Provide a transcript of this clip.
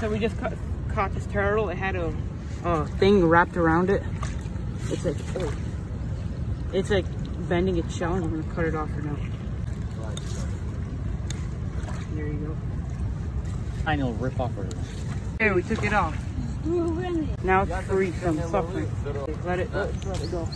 So we just ca caught this turtle. It had a, a thing wrapped around it. It's like, oh, it's like bending its shell, and I'm gonna cut it off for now. There you go. Tiny little rip off. There, we took it off. Now it's free from suffering. Let it, let it go.